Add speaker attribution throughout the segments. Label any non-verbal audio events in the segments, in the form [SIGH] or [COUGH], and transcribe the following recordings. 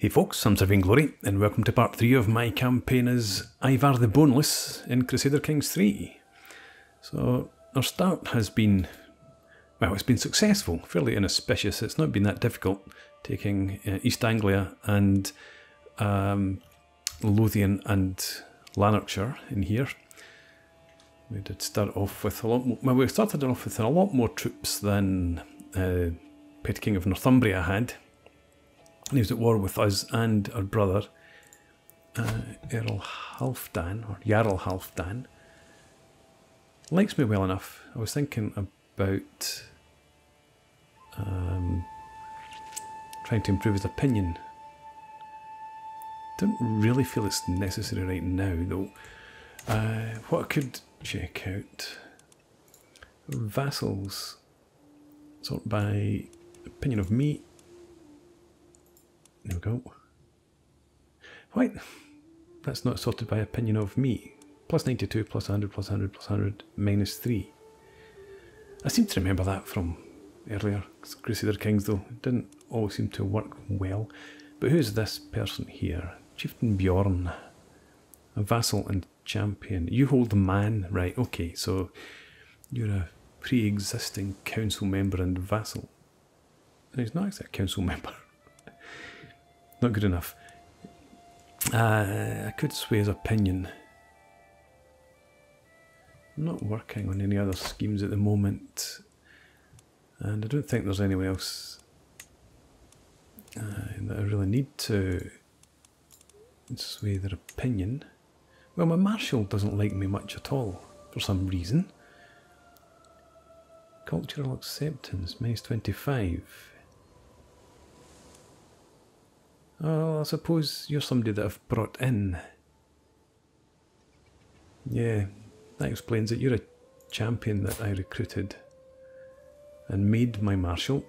Speaker 1: Hey folks, I'm Sir Glory, and welcome to part 3 of my campaign as Ivar the Boneless in Crusader Kings 3. So, our start has been, well, it's been successful, fairly inauspicious. It's not been that difficult taking uh, East Anglia and um, Lothian and Lanarkshire in here. We did start off with a lot more, well, we started off with a lot more troops than uh, Petty King of Northumbria had he was at war with us and our brother, uh, Earl Halfdan, or Jarl Halfdan. Likes me well enough. I was thinking about um, trying to improve his opinion. Don't really feel it's necessary right now, though. Uh, what I could check out vassals, sort by opinion of me we go. That's not sorted by opinion of me. Plus 92, plus 100, plus 100, plus 100, minus 3. I seem to remember that from earlier Crusader Kings, though. It didn't always seem to work well. But who's this person here? Chieftain Bjorn. A vassal and champion. You hold the man, right, okay, so you're a pre-existing council member and vassal. he's not actually a council [LAUGHS] member. Not good enough. Uh, I could sway his opinion. I'm not working on any other schemes at the moment, and I don't think there's anyone else uh, that I really need to sway their opinion. Well, my marshal doesn't like me much at all, for some reason. Cultural acceptance, minus 25. Oh, I suppose you're somebody that I've brought in. Yeah, that explains it. You're a champion that I recruited and made my marshal.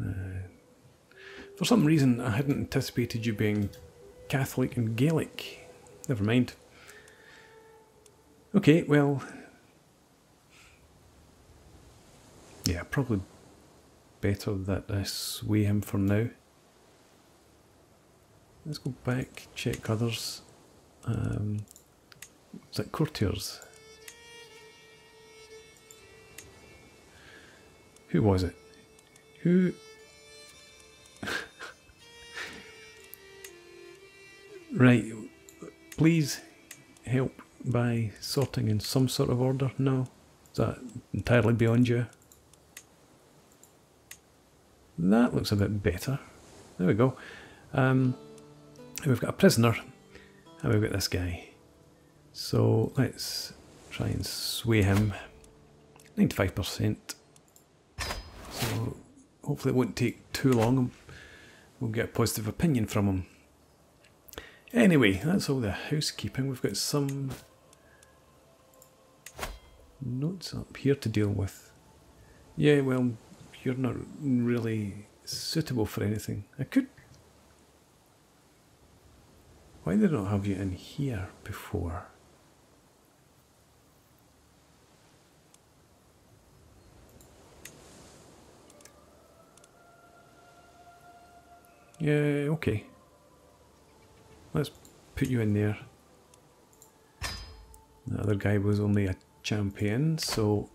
Speaker 1: Uh, for some reason, I hadn't anticipated you being Catholic and Gaelic. Never mind. Okay, well. Yeah, probably better that I sway him for now. Let's go back, check others. Um, is that courtiers? Who was it? Who? [LAUGHS] right, please help by sorting in some sort of order. No? Is that entirely beyond you? That looks a bit better. There we go. Um, we've got a prisoner and we've got this guy. So let's try and sway him. 95%. So hopefully it won't take too long. We'll get a positive opinion from him. Anyway, that's all the housekeeping. We've got some notes up here to deal with. Yeah, well, you're not really suitable for anything. I could why did I not have you in here before? Yeah, okay. Let's put you in there. The other guy was only a champion, so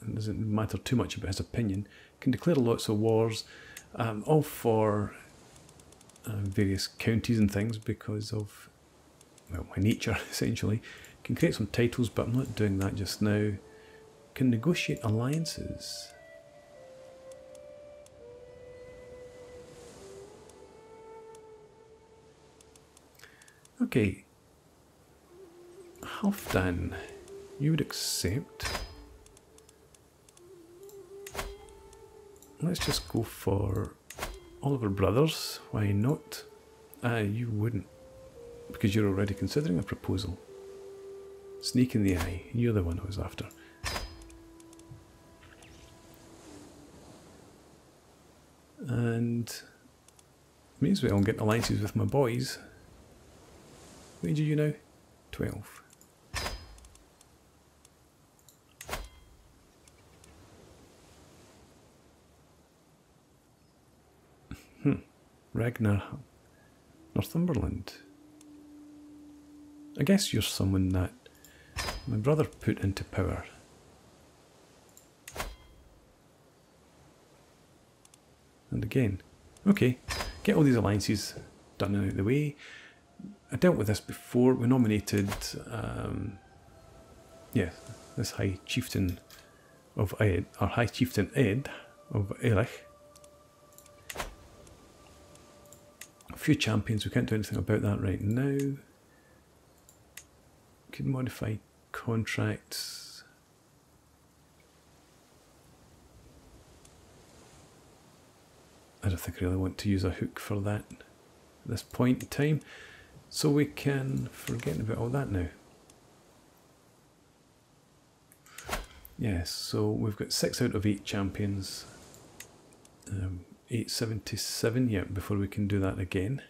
Speaker 1: it doesn't matter too much about his opinion. Can declare lots of wars, um, all for uh, various counties and things because of well my nature [LAUGHS] essentially. Can create some titles, but I'm not doing that just now. Can negotiate alliances. Okay. Halfdan, you would accept. Let's just go for Oliver Brothers, why not? Ah, you wouldn't, because you're already considering a proposal. Snake in the Eye, you're the one I was after. And may as well get alliances with my boys. What age are you now? 12. Ragnar Northumberland. I guess you're someone that my brother put into power. And again, okay, get all these alliances done out of the way. I dealt with this before. We nominated, um, yeah, this High Chieftain of Ed, our High Chieftain Ed of Erich. Few champions, we can't do anything about that right now. Could modify contracts. I don't think I really want to use a hook for that at this point in time. So we can forget about all that now. Yes, so we've got six out of eight champions. Um, 877 yet before we can do that again.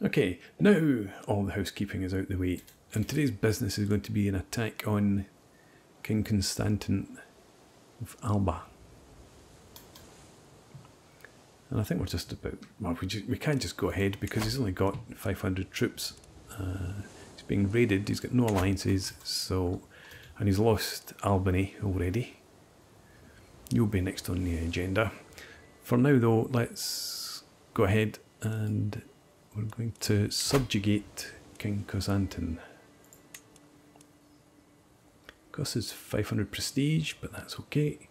Speaker 1: Okay, now all the housekeeping is out the way, and today's business is going to be an attack on King Constantine of Alba. And I think we're just about, well, we, just, we can't just go ahead because he's only got 500 troops. Uh, he's being raided, he's got no alliances, so, and he's lost Albany already. You'll be next on the agenda. For now though, let's go ahead and we're going to subjugate King Constantine. Costs us 500 prestige, but that's okay.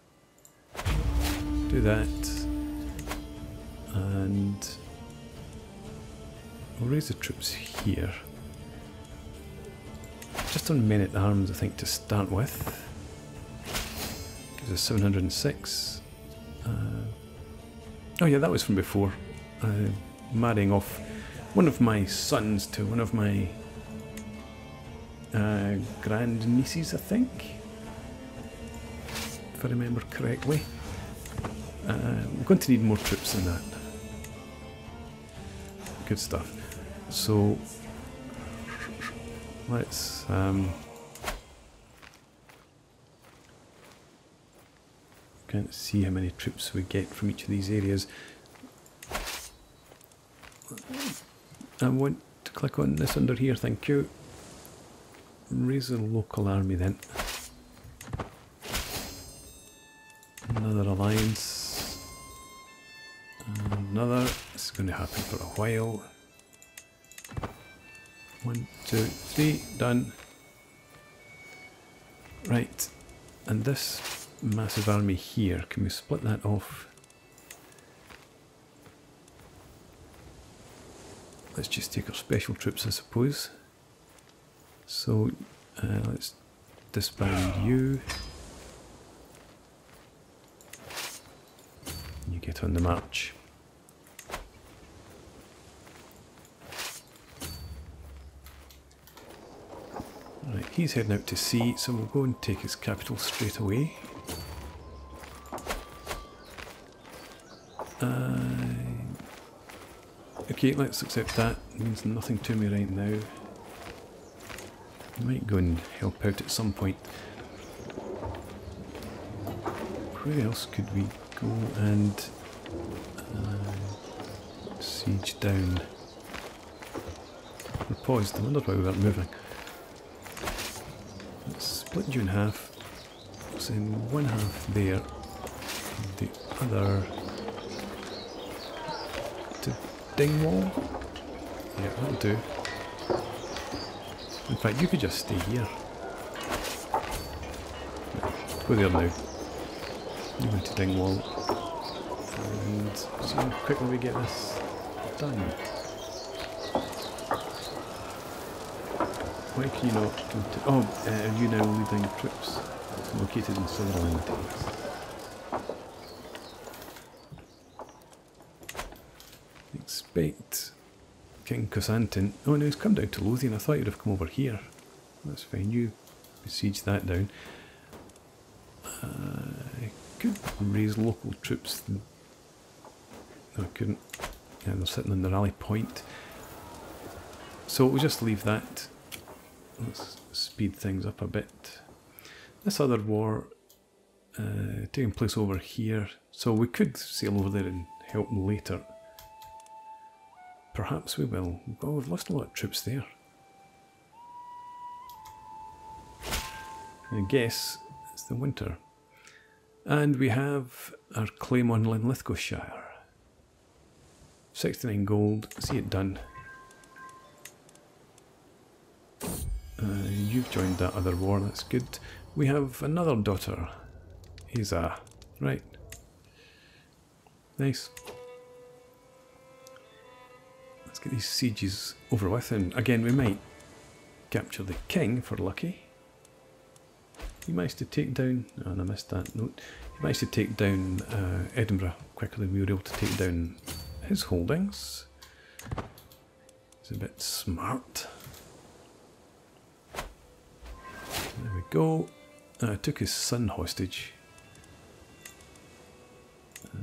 Speaker 1: Do that. And we'll raise the troops here. Just on men at arms, I think, to start with. Gives us 706. Uh, oh, yeah, that was from before. Uh, marrying off one of my sons to one of my uh, grand nieces, I think, if I remember correctly. Uh, I'm going to need more troops than that. Good stuff. So let's um, can't see how many troops we get from each of these areas. I want to click on this under here, thank you. Raise a local army then. Another alliance. Another. Is going to happen for a while. One, two, three, done. Right, and this massive army here, can we split that off? let's just take our special troops, I suppose. So uh, let's disband you. You get on the march. Right, he's heading out to sea, so we'll go and take his capital straight away. Uh, Okay, let's accept that. It means nothing to me right now. I might go and help out at some point. Where else could we go and uh, siege down? We're paused, I wonder why we weren't moving. Split you in half. Send one half there, the other to Dingwall? Yeah, that'll do. In fact, you could just stay here. Go there now. You went to Dingwall. And see how quickly we get this done. Why can you not Oh, uh, are you now leading troops located in Sutherland? expect King Constantine. Oh no, he's come down to Lothian. I thought he'd have come over here. That's fine. You besiege that down. Uh, I could raise local troops. No, I couldn't. Yeah, they're sitting in the rally point. So we'll just leave that. Let's speed things up a bit. This other war uh, taking place over here. So we could sail over there and help later. Perhaps we will. Oh, we've lost a lot of troops there. I guess it's the winter. And we have our claim on Linlithgowshire. 69 gold, see it done. You've joined that other war, that's good. We have another daughter, He's a... Right. Nice. Let's get these sieges over with, and again we might capture the king for lucky. He managed to take down, oh, and I missed that note, he managed to take down uh, Edinburgh quicker than we were able to take down his holdings. He's a bit smart. Go. Uh, took his son hostage. Uh,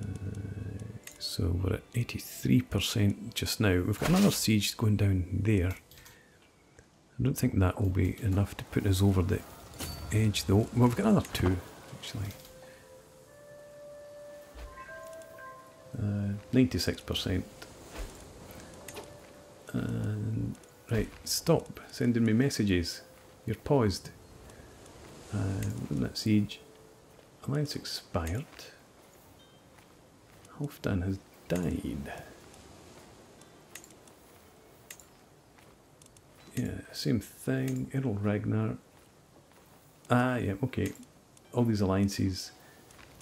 Speaker 1: so we're at 83% just now. We've got another siege going down there. I don't think that will be enough to put us over the edge though. Well, we've got another two, actually. 96%. Uh, right, stop sending me messages. You're paused. Uh, that siege. Alliance expired. Halfdan has died. Yeah, same thing. Errol Ragnar. Ah, yeah, okay. All these alliances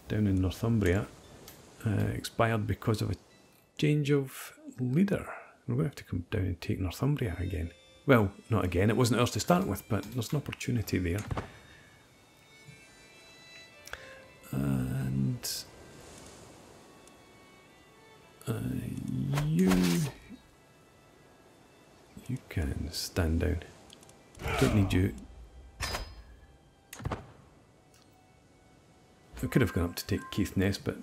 Speaker 1: down in Northumbria uh, expired because of a change of leader. We're going to have to come down and take Northumbria again. Well, not again, it wasn't ours to start with, but there's an opportunity there. You can stand down. Don't need you I could have gone up to take Caithness, but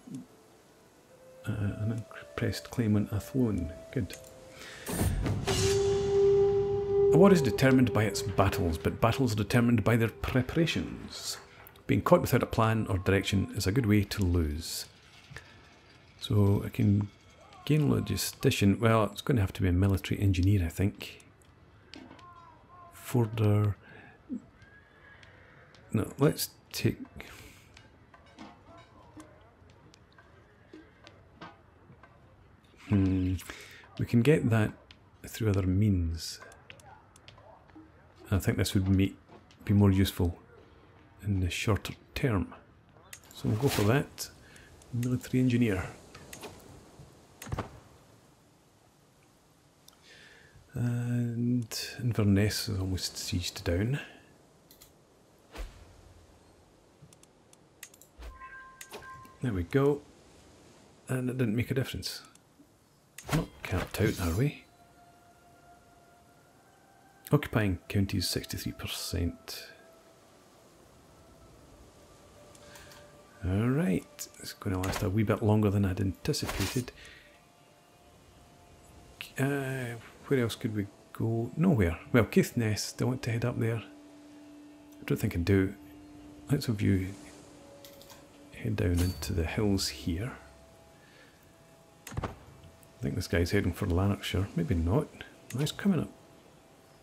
Speaker 1: uh, an unpressed claimant Athlone. Good. A war is determined by its battles, but battles are determined by their preparations. Being caught without a plan or direction is a good way to lose. So I can gain logistician. Well, it's going to have to be a military engineer, I think. Forder. No, let's take Hmm. We can get that through other means. I think this would be more useful in the shorter term. So we'll go for that. Military engineer. And Inverness is almost sieged down. There we go. And it didn't make a difference. Not capped out, are we? Occupying counties 63%. Alright, it's going to last a wee bit longer than I'd anticipated. Uh, where else could we go? Nowhere. Well, Caithness, do I want to head up there? I don't think I do. Let's have you head down into the hills here. I think this guy's heading for Lanarkshire. Maybe not. He's coming up.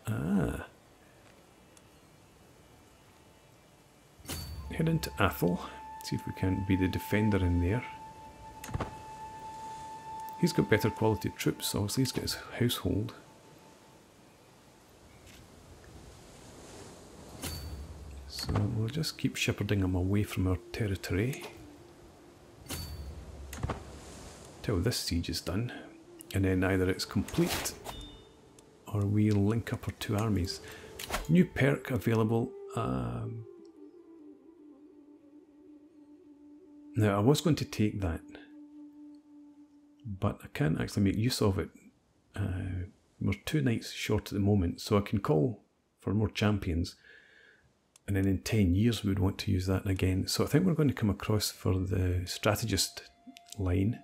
Speaker 1: Ah. Head into Athol. See if we can be the defender in there. He's got better quality troops, obviously he's got his household. So we'll just keep shepherding him away from our territory. Till this siege is done and then either it's complete or we'll link up our two armies. New perk available. Um, now I was going to take that, but I can't actually make use of it. Uh, we're two knights short at the moment, so I can call for more champions. And then in 10 years we would want to use that again. So I think we're going to come across for the strategist line.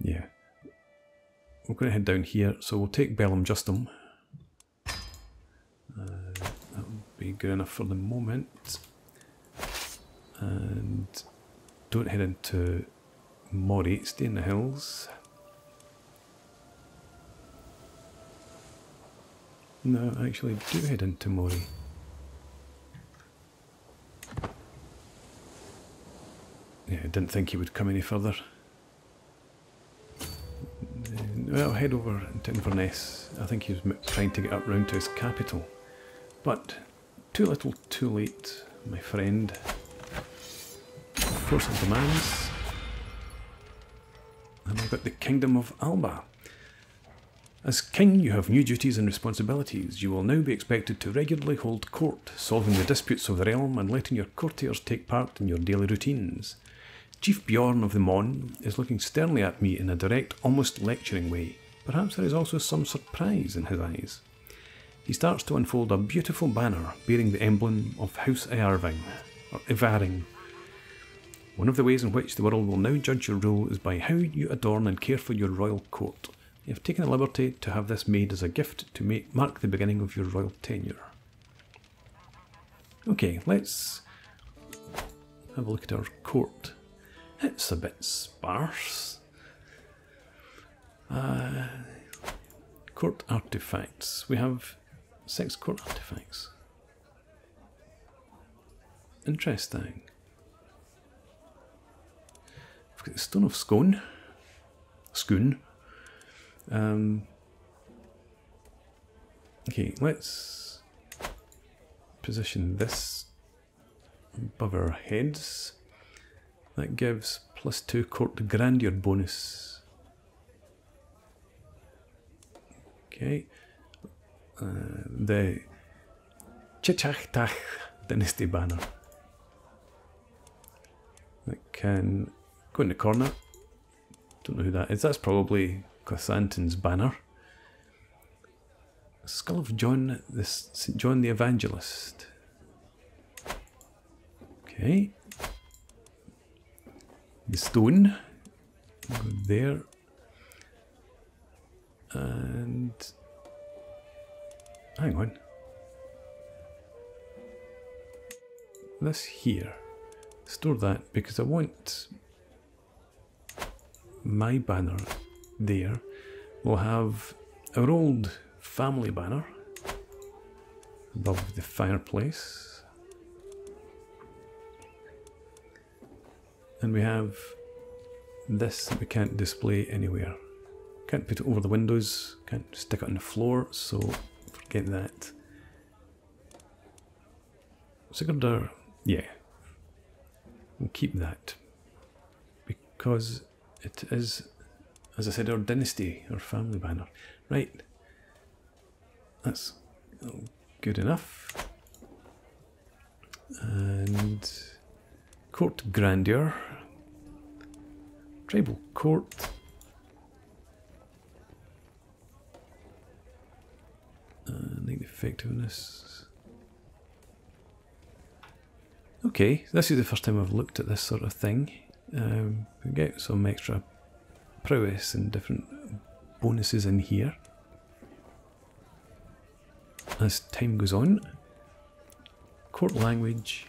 Speaker 1: Yeah. We're going to head down here, so we'll take Bellum Justum. Uh, be good enough for the moment. And don't head into Moray, stay in the hills. No, actually do head into Moray. Yeah, I didn't think he would come any further. Well, head over to Inverness. I think he was trying to get up round to his capital. But too little, too late, my friend. Force of demands. And I've got the Kingdom of Alba. As king, you have new duties and responsibilities. You will now be expected to regularly hold court, solving the disputes of the realm and letting your courtiers take part in your daily routines. Chief Bjorn of the Mon is looking sternly at me in a direct, almost lecturing way. Perhaps there is also some surprise in his eyes. He starts to unfold a beautiful banner bearing the emblem of House Earving, or Evaring. One of the ways in which the world will now judge your rule is by how you adorn and care for your royal court. You have taken the liberty to have this made as a gift to make, mark the beginning of your royal tenure. Okay, let's have a look at our court. It's a bit sparse. Uh, court artifacts. We have six court artifacts. Interesting. Stone of Scone. Scone. Um, okay, let's position this above our heads. That gives plus two court grandeur bonus. Okay. Uh, the Chichachtach Dynasty banner. That can go in the corner. Don't know who that is. That's probably Clathanton's banner. Skull of John this St. John the Evangelist. Okay the stone. Go there. And hang on. This here. Store that because I want my banner there. We'll have our old family banner above the fireplace. And we have this we can't display anywhere. Can't put it over the windows, can't stick it on the floor, so forget that. Sigurdur, yeah, we'll keep that. Because it is, as I said, our dynasty, our family banner. Right, that's good enough. And court grandeur Tribal court. Uh, effectiveness. Okay, this is the first time I've looked at this sort of thing. Um, get some extra prowess and different bonuses in here. As time goes on, court language.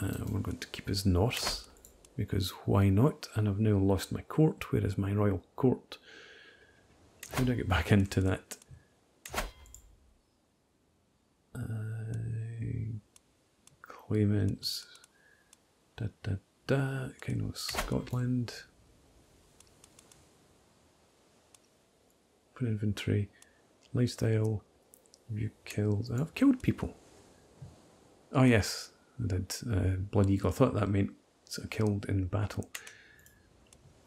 Speaker 1: Uh, we're going to keep as Norse because why not? And I've now lost my court. Where is my royal court? How do I get back [LAUGHS] into that? Uh, claimants. Da da da. Kind of Scotland. Put inventory. Lifestyle. View kills. I've killed people. Oh yes, I did. Uh, Blood Eagle. I thought that meant killed in battle.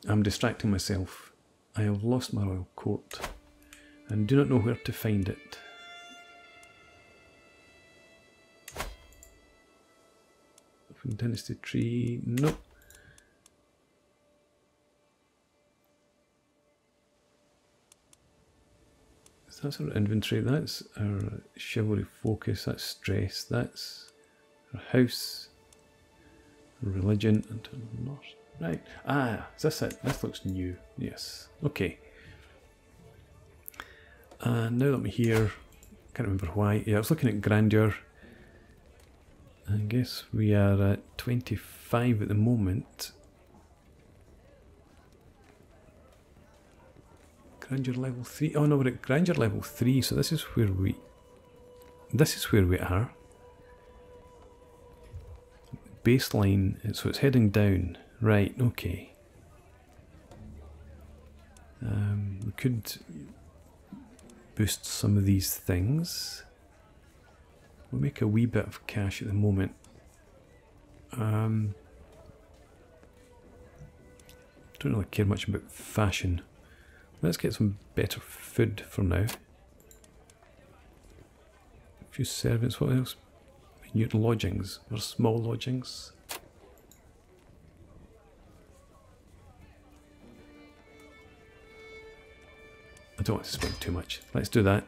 Speaker 1: I'm distracting myself. I have lost my royal court and do not know where to find it. Dynasty Tree, nope. that's our inventory, that's our chivalry focus, that's stress, that's our house, Religion and not. Right. Ah, is this it? This looks new. Yes. Okay. And now that I'm here, Can't remember why. Yeah, I was looking at grandeur. I guess we are at 25 at the moment. Grandeur level 3. Oh no, we're at grandeur level 3, so this is where we... This is where we are. Baseline, so it's heading down. Right, okay. Um, we could boost some of these things. We'll make a wee bit of cash at the moment. Um, don't really care much about fashion. Let's get some better food for now. A few servants, what else? Minute lodgings, or small lodgings. I don't want to spend too much. Let's do that.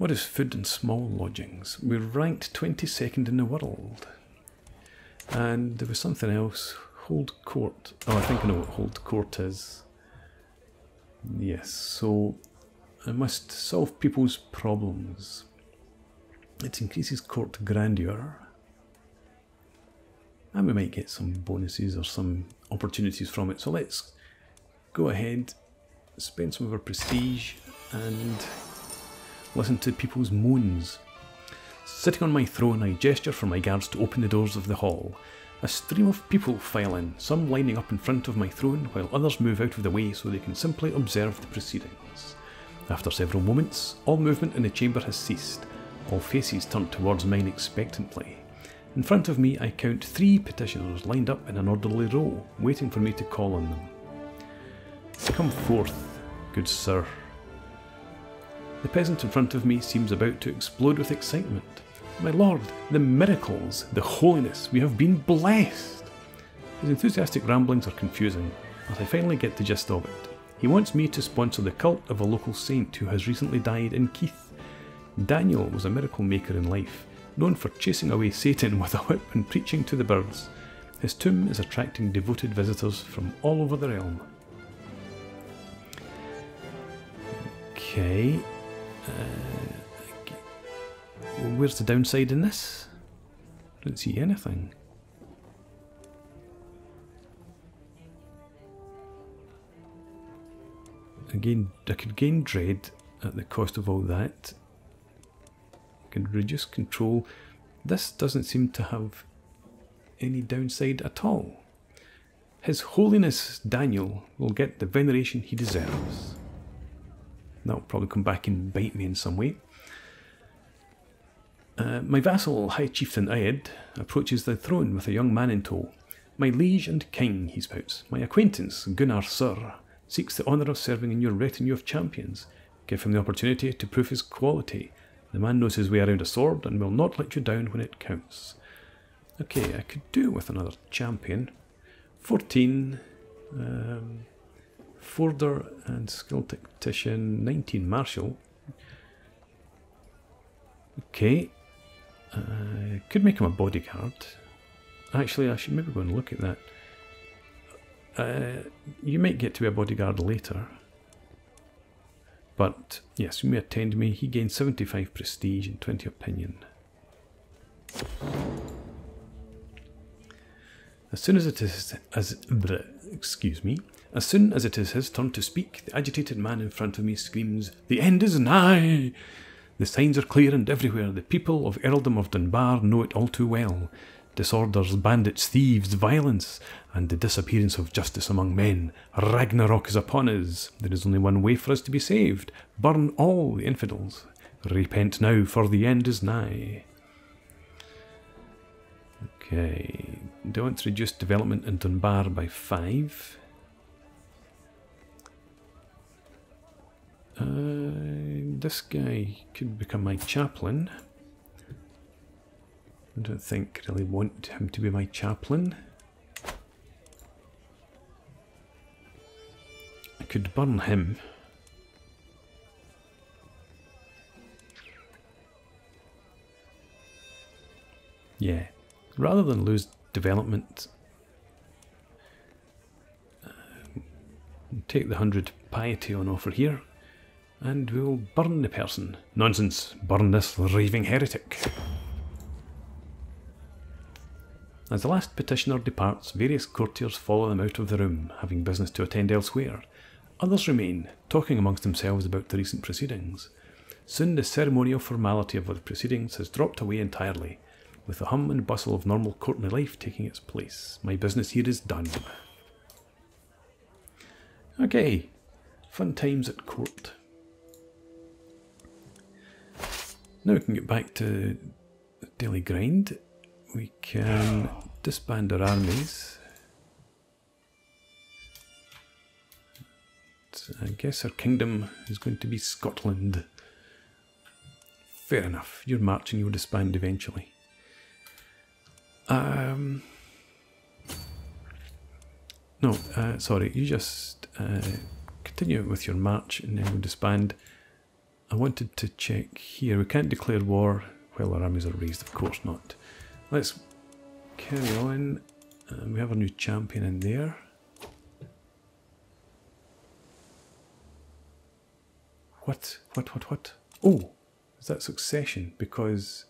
Speaker 1: What is food and small lodgings? We're ranked 22nd in the world. And there was something else. Hold court. Oh, I think I know what hold court is. Yes, so I must solve people's problems. It increases court grandeur. And we might get some bonuses or some opportunities from it. So let's go ahead, spend some of our prestige, and listen to people's moans. Sitting on my throne, I gesture for my guards to open the doors of the hall. A stream of people file in, some lining up in front of my throne, while others move out of the way so they can simply observe the proceedings. After several moments, all movement in the chamber has ceased. All faces turn towards mine expectantly. In front of me, I count three petitioners lined up in an orderly row, waiting for me to call on them. Come forth, good sir, the peasant in front of me seems about to explode with excitement. My lord, the miracles, the holiness, we have been blessed! His enthusiastic ramblings are confusing, but I finally get the gist of it. He wants me to sponsor the cult of a local saint who has recently died in Keith. Daniel was a miracle maker in life, known for chasing away Satan [LAUGHS] with a whip and preaching to the birds. His tomb is attracting devoted visitors from all over the realm. Okay, uh, where's the downside in this? I don't see anything. Again, I could gain dread at the cost of all that. I can reduce control. This doesn't seem to have any downside at all. His Holiness Daniel will get the veneration he deserves. That'll probably come back and bite me in some way. Uh, my vassal, High Chieftain Ayed, approaches the throne with a young man in tow. My liege and king, he spouts. My acquaintance, Gunnar Sir, seeks the honour of serving in your retinue of champions. Give him the opportunity to prove his quality. The man knows his way around a sword and will not let you down when it counts. Okay, I could do with another champion. 14. Um, Forder and skill tactician 19 martial. Okay. Uh, could make him a bodyguard. Actually, I should maybe go and look at that. Uh, you might get to be a bodyguard later. But yes, you may attend me. He gains 75 prestige and 20 opinion. As soon as it is as excuse me, as soon as it is his turn to speak, the agitated man in front of me screams, The end is nigh! The signs are clear and everywhere. The people of Earldom of Dunbar know it all too well. Disorders, bandits, thieves, violence, and the disappearance of justice among men. Ragnarok is upon us. There is only one way for us to be saved. Burn all the infidels. Repent now, for the end is nigh. Okay. Do I want to reduce development in Dunbar by five? Uh, this guy could become my chaplain. I don't think really want him to be my chaplain. I could burn him. Yeah, rather than lose development, uh, take the 100 piety on offer here and we will burn the person. Nonsense, burn this raving heretic. As the last petitioner departs, various courtiers follow them out of the room, having business to attend elsewhere. Others remain, talking amongst themselves about the recent proceedings. Soon the ceremonial formality of the proceedings has dropped away entirely, with the hum and bustle of normal courtly life taking its place. My business here is done. Okay, fun times at court. Now we can get back to daily grind. We can disband our armies. I guess our kingdom is going to be Scotland. Fair enough. You're marching, you'll disband eventually. Um, no, uh, sorry, you just uh, continue with your march and then we'll disband. I wanted to check here. We can't declare war while our armies are raised, of course not. Let's carry on. Uh, we have a new champion in there. What? What? What? What? Oh! Is that succession? Because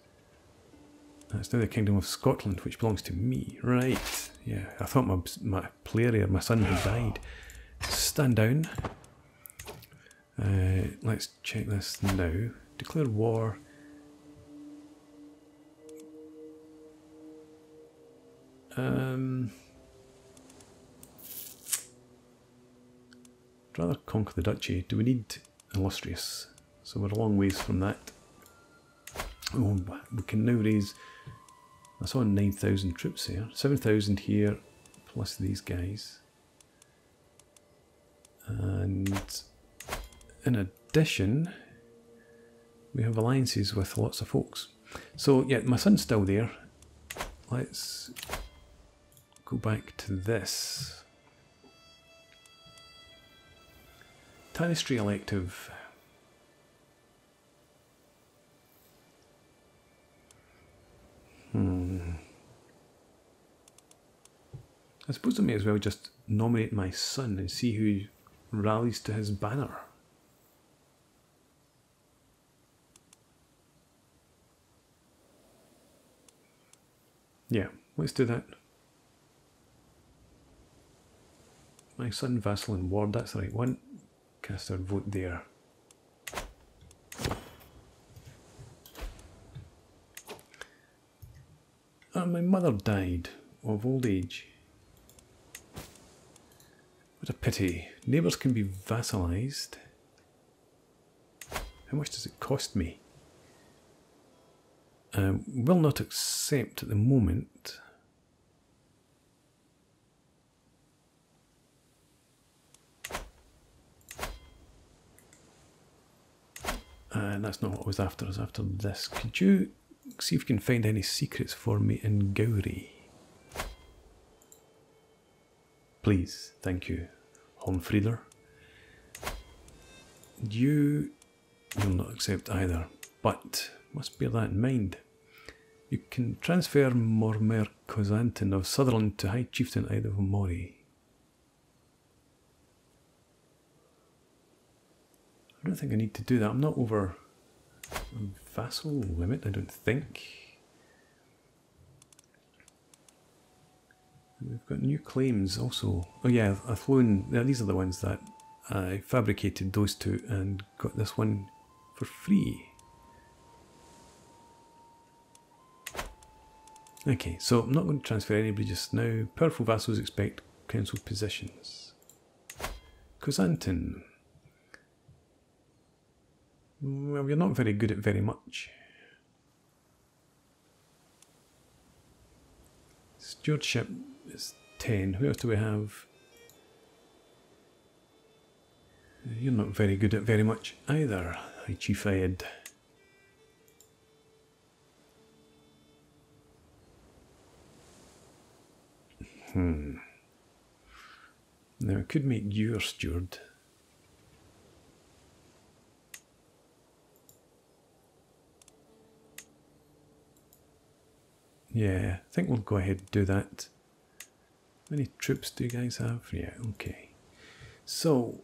Speaker 1: that's now the Kingdom of Scotland, which belongs to me. Right. Yeah, I thought my, my player my son, had died. Stand down. Uh, let's check this now. Declare war. Um, rather conquer the duchy. Do we need illustrious? So we're a long ways from that. Oh, we can now raise. I saw 9,000 troops here. 7,000 here, plus these guys. And in addition, we have alliances with lots of folks. So, yeah, my son's still there. Let's go back to this. Tanistry elective. Hmm. I suppose I may as well just nominate my son and see who rallies to his banner. Yeah, let's do that. My son, Vassal and Ward, that's the right one. Cast our vote there. And my mother died of old age. What a pity. Neighbours can be vassalised. How much does it cost me? Uh, will not accept at the moment. And that's not what I was after. I was after this. Could you see if you can find any secrets for me in Gowrie. Please, thank you, Holmfrieder. You will not accept either, but must bear that in mind. You can transfer Mormaer Causantin of Sutherland to High Chieftain Ida of Moray. I don't think I need to do that. I'm not over vassal limit, I don't think. We've got new claims also. Oh yeah, Athlone, yeah, these are the ones that I fabricated those two and got this one for free. Okay, so I'm not going to transfer anybody just now. Powerful vassals expect council positions. Causantin. Well, you're not very good at very much. Stewardship is 10. Who else do we have? You're not very good at very much either, High Chief Ed. Hmm. Now, I could make you a steward. Yeah, I think we'll go ahead and do that. How many troops do you guys have? Yeah, okay. So,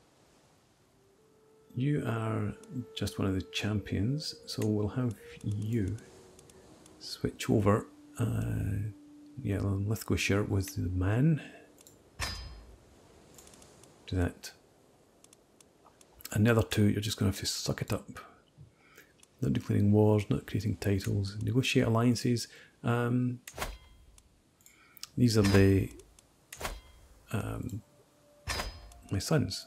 Speaker 1: you are just one of the champions, so we'll have you switch over. Uh, yeah, Lithgoshire was the man. Do that. Another two, you're just going to have to suck it up. Not declaring wars, not creating titles, negotiate alliances. Um, these are the um, my sons.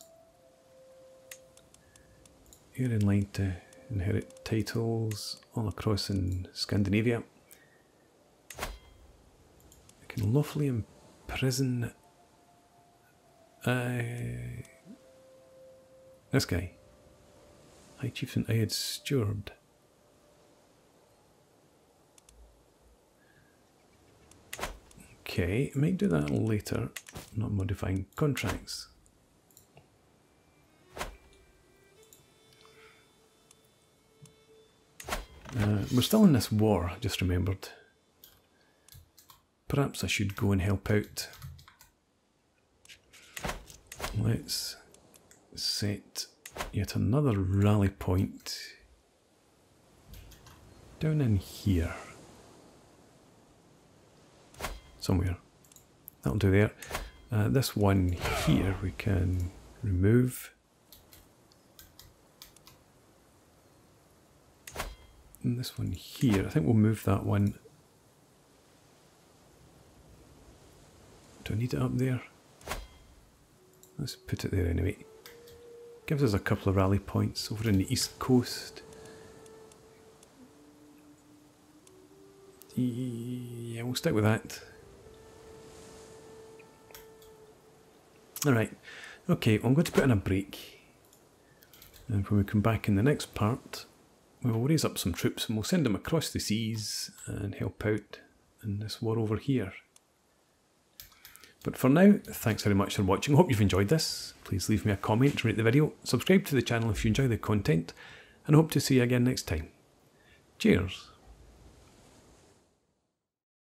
Speaker 1: You're in line to inherit titles all across in Scandinavia. Can lawfully imprison uh, this guy. High Chieftain Ayed Steward. Okay, might do that later. Not modifying contracts. Uh, we're still in this war, just remembered. Perhaps I should go and help out. Let's set yet another rally point down in here. Somewhere. That'll do there. Uh, this one here we can remove. And this one here, I think we'll move that one. Do I need it up there? Let's put it there anyway. Gives us a couple of rally points over in the east coast. Yeah, we'll stick with that. Alright, okay, I'm going to put in a break. And when we come back in the next part, we'll raise up some troops and we'll send them across the seas and help out in this war over here. But for now, thanks very much for watching. Hope you've enjoyed this. Please leave me a comment, rate the video, subscribe to the channel if you enjoy the content, and hope to see you again next time. Cheers.